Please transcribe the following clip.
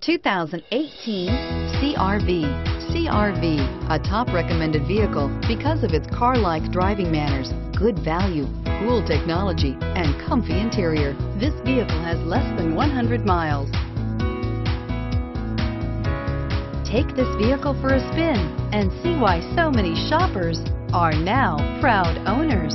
2018 CRV. CRV, a top recommended vehicle because of its car-like driving manners, good value, cool technology, and comfy interior. This vehicle has less than 100 miles. Take this vehicle for a spin and see why so many shoppers are now proud owners.